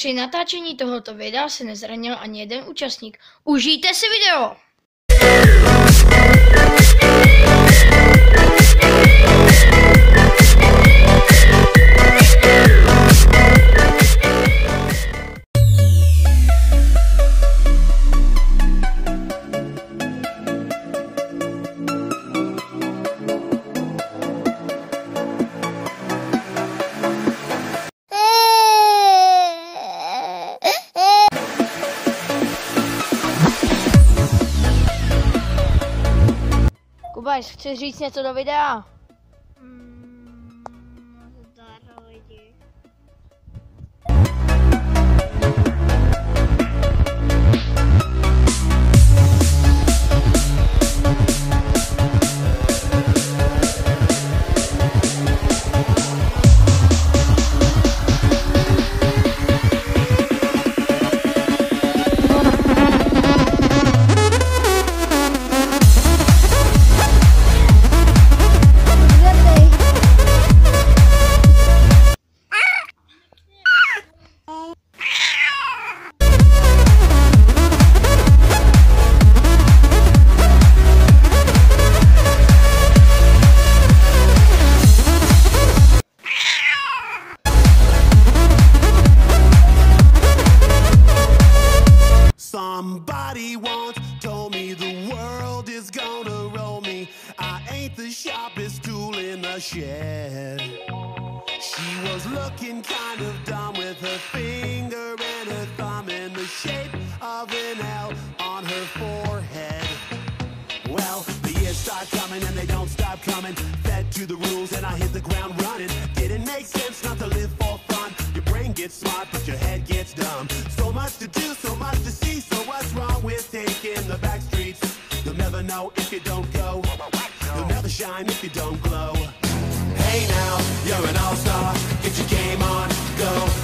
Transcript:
Při natáčení tohoto videa se nezranil ani jeden účastník. Užijte si video! Kubajs, chceš říct něco do videa? The sharpest tool in the shed. She was looking kind of dumb with her finger and her thumb in the shape of an L on her forehead. Well, the years start coming and they don't stop coming. Fed to the rules and I hit the ground running. Didn't make sense not to live for fun. Your brain gets smart, but your head gets dumb. So much to do, so much to see. So what's wrong with taking the back streets? You'll never know if you don't go shine if you don't glow. Hey now, you're an all-star, get your game on, go.